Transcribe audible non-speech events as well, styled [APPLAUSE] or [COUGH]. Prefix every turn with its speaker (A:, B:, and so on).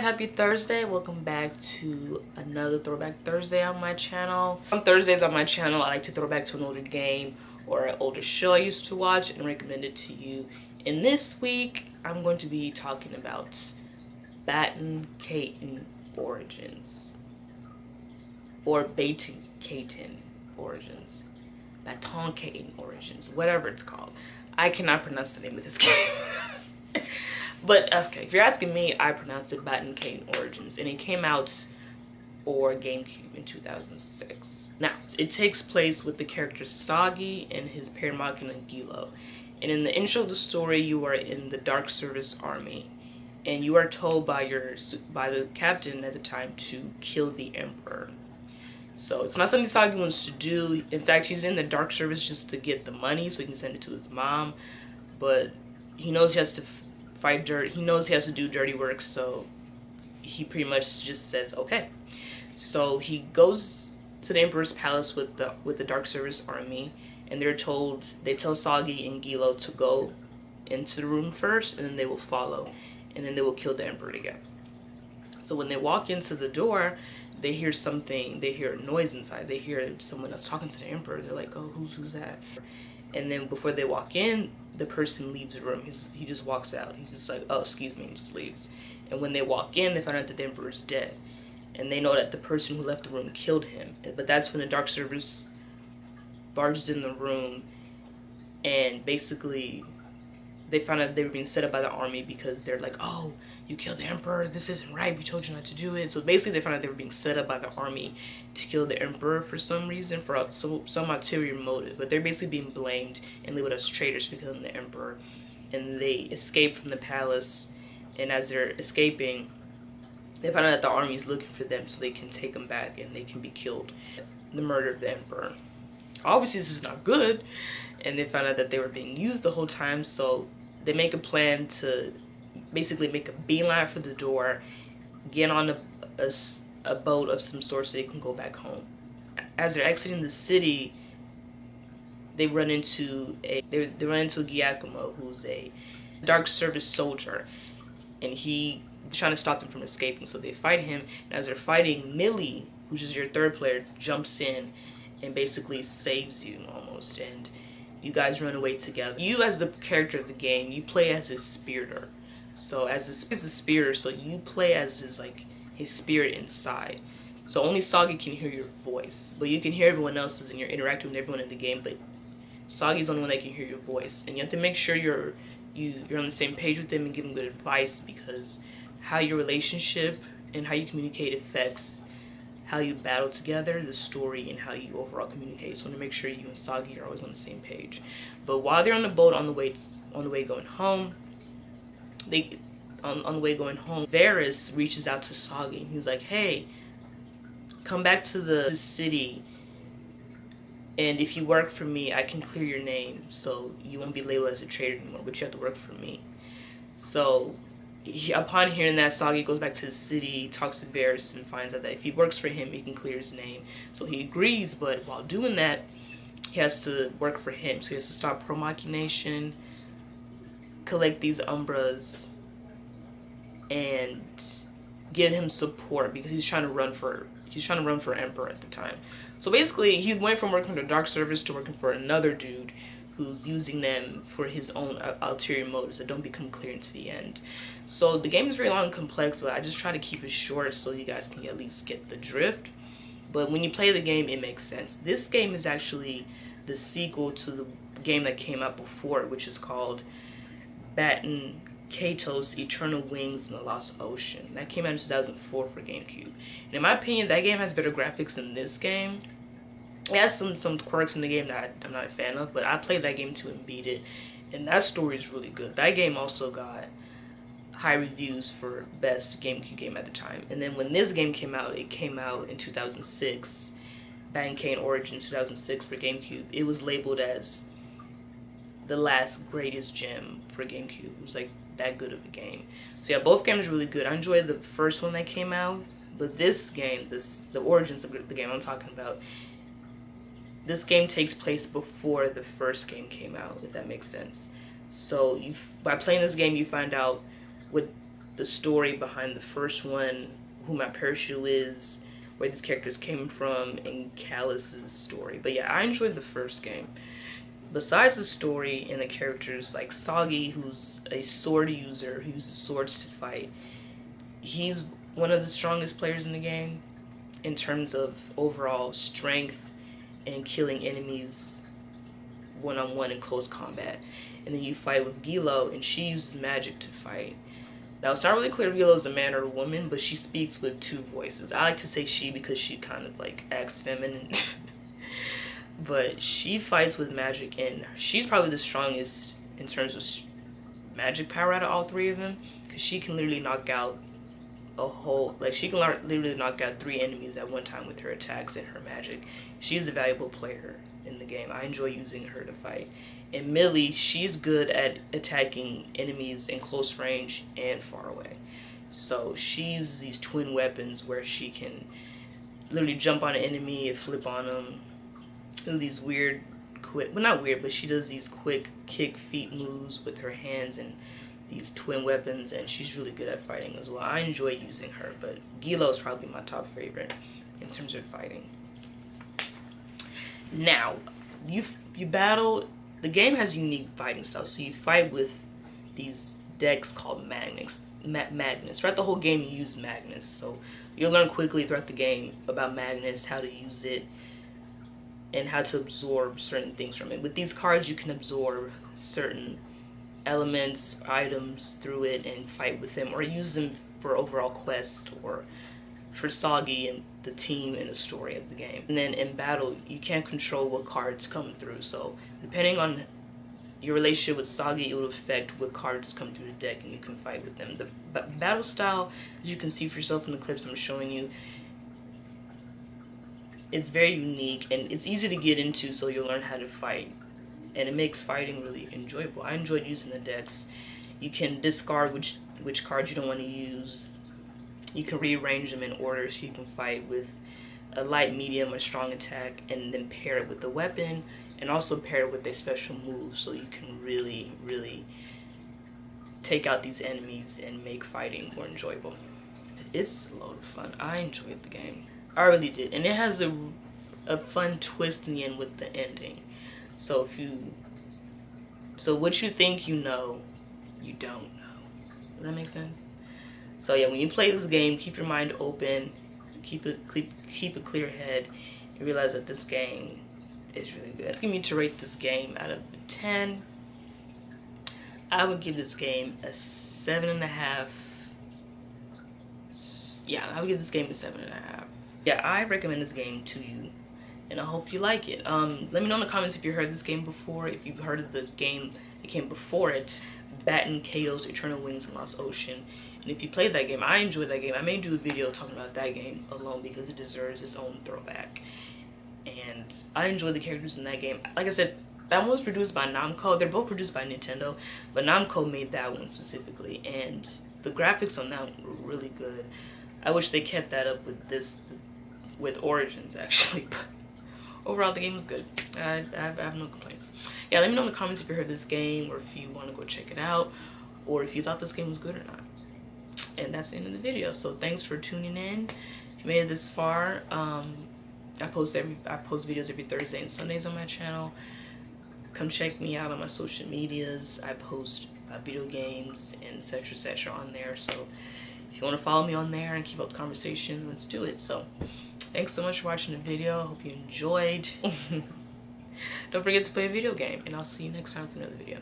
A: guys happy thursday. Welcome back to another throwback thursday on my channel. On thursdays on my channel i like to throw back to an older game or an older show i used to watch and recommend it to you. And this week i'm going to be talking about baton kaiton origins or baton kaiton origins. Baton kaiton origins whatever it's called i cannot pronounce the name of this [LAUGHS] game but okay, if you're asking me, I pronounced it Baton Kaiton Origins, and it came out for GameCube in 2006. Now, it takes place with the characters Sagi and his and Guillo. And in the intro of the story, you are in the Dark Service Army, and you are told by your by the captain at the time to kill the Emperor. So it's not something Sagi wants to do. In fact, he's in the Dark Service just to get the money so he can send it to his mom. But he knows he has to fight dirt. He knows he has to do dirty work, so he pretty much just says okay. So he goes to the Emperor's palace with the with the Dark Service army, and they're told they tell Sagi and Guillo to go into the room first, and then they will follow, and then they will kill the Emperor together. So when they walk into the door, they hear something. They hear a noise inside. They hear someone that's talking to the Emperor. They're like, "Oh, who's who's that?" And then before they walk in, the person leaves the room. He's, he just walks out. He's just like, oh, excuse me, and just leaves. And when they walk in, they find out that the Emperor's dead. And they know that the person who left the room killed him. But that's when the Dark Service barges in the room and basically they found out they were being set up by the army because they're like, oh, you killed the emperor, this isn't right, we told you not to do it. So basically they found out they were being set up by the army to kill the emperor for some reason, for some, some ulterior motive. But they're basically being blamed and labeled as traitors for killing the emperor. And they escape from the palace, and as they're escaping, they find out that the army is looking for them so they can take them back and they can be killed. The murder of the emperor. Obviously this is not good, and they found out that they were being used the whole time, so they make a plan to basically make a beeline for the door, get on a, a, a boat of some sort so they can go back home. As they're exiting the city, they run into a they, they run into Giacomo, who's a dark service soldier, and he trying to stop them from escaping. So they fight him, and as they're fighting, Milly, which is your third player, jumps in and basically saves you almost, and you guys run away together. You as the character of the game, you play as his spiriter. So as a, as a spiriter, so you play as his like his spirit inside. So only Sagi can hear your voice, but you can hear everyone else's and you're interacting with everyone in the game. But Sagi's the only one that can hear your voice, and you have to make sure you're you you're on the same page with them and give them good advice because how your relationship and how you communicate affects how you battle together, the story, and how you overall communicate. So to make sure you and Sagi are always on the same page. But while they're on the boat on the way on the way going home, they on, on the way going home, Verus reaches out to Sagi. He's like, "Hey, come back to the city." And if you work for me, I can clear your name, so you won't be labeled as a traitor anymore. But you have to work for me. So he, upon hearing that, Sagi goes back to the city, talks to Verus, and finds out that if he works for him, he can clear his name. So he agrees, but while doing that, he has to work for him. So he has to stop Pro Machination, collect these Umbras, and give him support because he's trying to run for he's trying to run for Emperor at the time. So basically, he went from working for the Dark Service to working for another dude who's using them for his own ulterior motives that don't become clear into the end. So the game is really long and complex, but I just try to keep it short so you guys can at least get the drift. But when you play the game, it makes sense. This game is actually the sequel to the game that came out before which is called Baten Kaitos Eternal Wings in the Lost Ocean. That came out in 2004 for GameCube. And in my opinion, that game has better graphics than this game it has some some quirks in the game that I, am not a fan of, but I played that game too and beat it, and that story is really good. That game also got high reviews for best GameCube game at the time. And then when this game came out, it came out in 2006, Baton Kaiton Origin 2006 for GameCube. It was labeled as the last greatest gem for GameCube. It was like that good of a game. So yeah, both games are really good. I enjoyed the first one that came out, but this game, this the Origins of the game I'm talking about, this game takes place before the first game came out, if that makes sense. So you, by playing this game, you find out what the story behind the first one, who Malpercio is, where these characters came from, and Kalas's story. But yeah, I enjoyed the first game. Besides the story and the characters, like Sagi, who's a sword user who uses swords to fight, he's one of the strongest players in the game in terms of overall strength and killing enemies one-on-one in close combat. And then you fight with Guillo, and she uses magic to fight. Now, it's not really clear if Guillo is a man or a woman, but she speaks with two voices. I like to say she because she kind of like acts feminine. [LAUGHS] but she fights with magic, and she's probably the strongest in terms of magic power out of all three of them because she can literally knock out a whole like she can literally knock out three enemies at one time with her attacks and her magic. She's a valuable player in the game. I enjoy using her to fight. And milly she's good at attacking enemies in close range and far away. So she uses these twin weapons where she can literally jump on an enemy and flip on them do these weird quick well not weird but she does these quick kick feet moves with her hands and these twin weapons and she's really good at fighting as well. I enjoy using her, but Guillo is probably my top favorite in terms of fighting. Now, you you battle, the game has unique fighting styles. So you fight with these decks called Magnus. Ma Magnus. Throughout the whole game, you use Magnus. So you'll learn quickly throughout the game about Magnus, how to use it, and how to absorb certain things from it. With these cards, you can absorb certain elements, items through it and fight with them or use them for overall quest or for Sagi and the team and the story of the game. And then in battle, you can't control what cards come through. So depending on your relationship with Sagi, it will affect what cards come through the deck and you can fight with them. The battle style, as you can see for yourself in the clips I'm showing you, it's very unique and it's easy to get into so you'll learn how to fight and it makes fighting really enjoyable. I enjoyed using the decks. You can discard which which cards you don't want to use. You can rearrange them in order so you can fight with a light, medium, or strong attack, and then pair it with the weapon, and also pair it with a special move so you can really, really take out these enemies and make fighting more enjoyable. It's a lot of fun. I enjoyed the game. I really did. And it has a, a fun twist in the end with the ending. So if you, so what you think you know, you don't know. Does that make sense? So yeah, when you play this game, keep your mind open, keep a keep, keep a clear head, and realize that this game is really good. Give me to rate this game out of 10. I would give this game a seven and a half. Yeah, I would give this game a seven and a half. Yeah, I recommend this game to you and I hope you like it. Um, let me know in the comments if you heard this game before, if you've heard of the game that came before it, Baten Kaitos Eternal Wings and Lost Ocean. And if you played that game, I enjoyed that game. I may do a video talking about that game alone because it deserves its own throwback. And I enjoyed the characters in that game. Like I said, that one was produced by Namco. They're both produced by Nintendo, but Namco made that one specifically. And the graphics on that were really good. I wish they kept that up with this, with Origins actually. [LAUGHS] overall the game was good. I, I, have, I have no complaints. Yeah let me know in the comments if you heard this game or if you want to go check it out or if you thought this game was good or not. And that's the end of the video. So thanks for tuning in. If you made it this far um, I post every I post videos every Thursday and Sundays on my channel. Come check me out on my social medias. I post uh, video games and etc etc on there. So if you want to follow me on there and keep up the conversation let's do it. So Thanks so much for watching the video. Hope you enjoyed. [LAUGHS] Don't forget to play a video game, and I'll see you next time for another video.